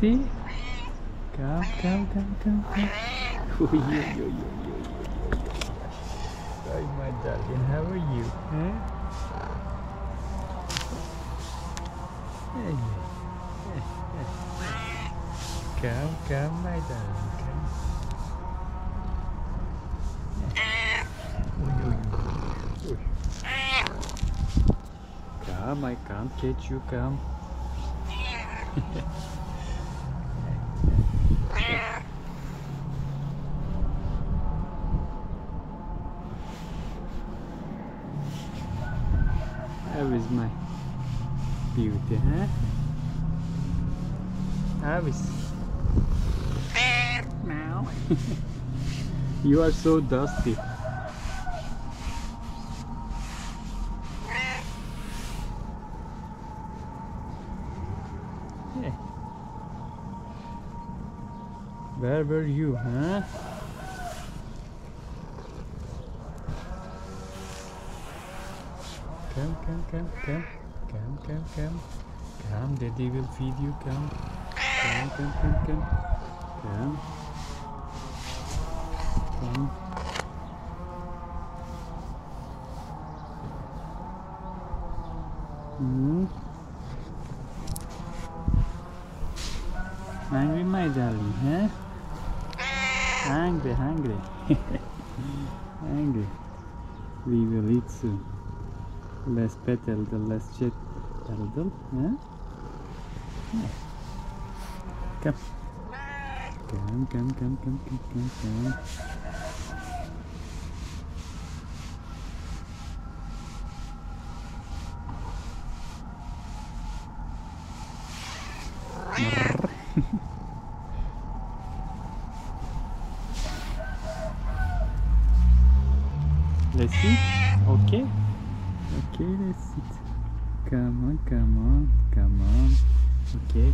see? Come, come, come, come, come. Oh, yo, yo, yo, yo, yo, yo. Hi, my darling. How are you? Eh? Hey. Come, come, my darling. Come. Oi, oi, oi. Come, I can't catch you. Come. How is my beauty, huh? How is... Meow. you are so dusty. Where were you, huh? Come, come, come, come, come, come, come. Come, daddy will feed you, come. Come, come, come, come. Come. Come. Hmm. Hungry, my darling, huh? Hungry, hungry. hungry. We will eat soon. Less petal, the less jet petal, huh? Yeah. Come. Come, come, come, come, come, come, come. Let's see. Okay. Okay, let's sit. Come on, come on, come on. Okay.